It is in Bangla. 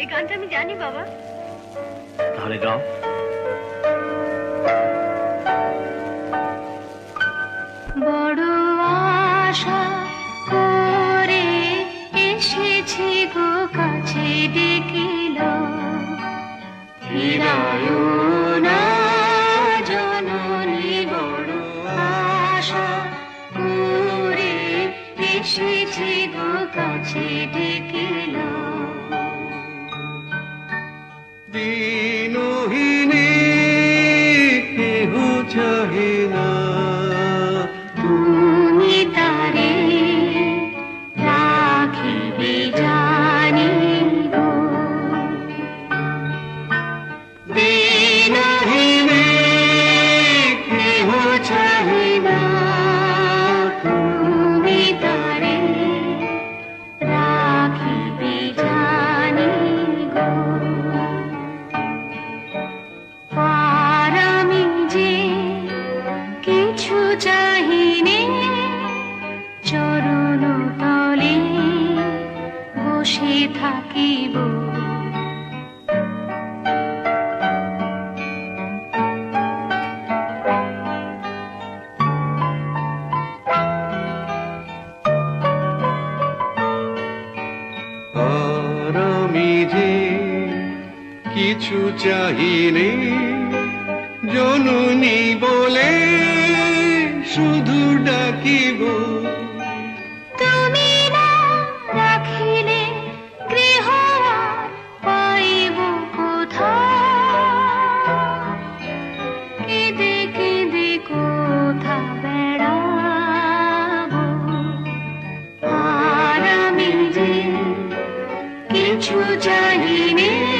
এই গানটা আমি জানি বাবা। তাহলে গাও। বড় আশা করে এসেছি গো কাছে ডেকিল ফিরায় না জননী বড় আশা করে এসেছি গো কাছে ডেকিল Be কিছু চাহিনে। জননী বলে শুধু ডাকিব। তুমি কেঁদে কেঁদে কোথা কিছু জানিনে